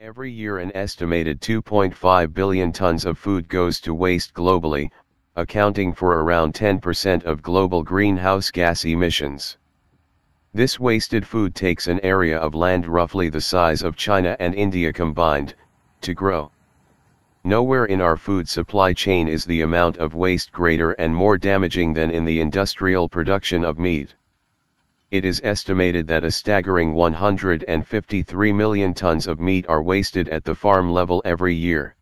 Every year an estimated 2.5 billion tons of food goes to waste globally, accounting for around 10% of global greenhouse gas emissions. This wasted food takes an area of land roughly the size of China and India combined, to grow. Nowhere in our food supply chain is the amount of waste greater and more damaging than in the industrial production of meat it is estimated that a staggering 153 million tons of meat are wasted at the farm level every year.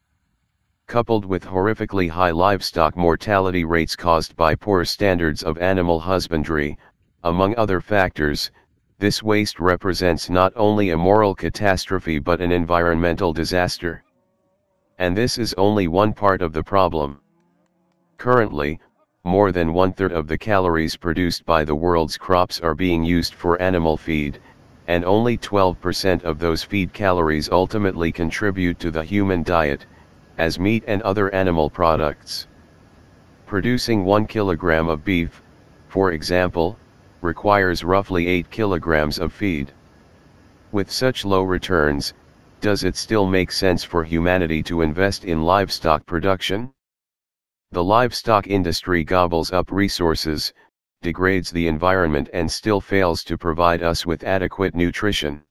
Coupled with horrifically high livestock mortality rates caused by poor standards of animal husbandry, among other factors, this waste represents not only a moral catastrophe but an environmental disaster. And this is only one part of the problem. Currently, more than one-third of the calories produced by the world's crops are being used for animal feed, and only 12% of those feed calories ultimately contribute to the human diet, as meat and other animal products. Producing 1 kilogram of beef, for example, requires roughly 8 kilograms of feed. With such low returns, does it still make sense for humanity to invest in livestock production? The livestock industry gobbles up resources, degrades the environment and still fails to provide us with adequate nutrition.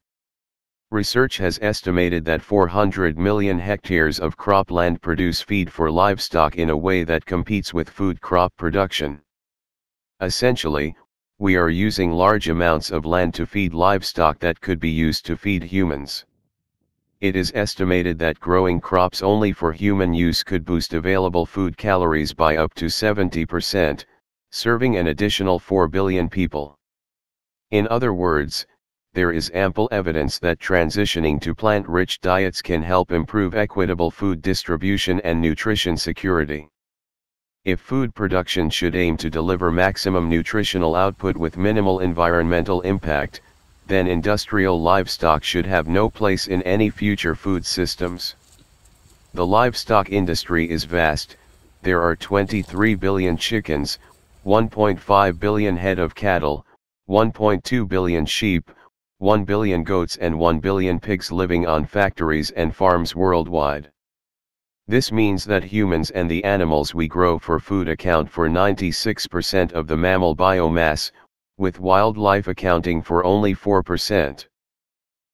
Research has estimated that 400 million hectares of cropland produce feed for livestock in a way that competes with food crop production. Essentially, we are using large amounts of land to feed livestock that could be used to feed humans. It is estimated that growing crops only for human use could boost available food calories by up to 70%, serving an additional 4 billion people. In other words, there is ample evidence that transitioning to plant-rich diets can help improve equitable food distribution and nutrition security. If food production should aim to deliver maximum nutritional output with minimal environmental impact, then industrial livestock should have no place in any future food systems. The livestock industry is vast, there are 23 billion chickens, 1.5 billion head of cattle, 1.2 billion sheep, 1 billion goats and 1 billion pigs living on factories and farms worldwide. This means that humans and the animals we grow for food account for 96% of the mammal biomass, with wildlife accounting for only 4%.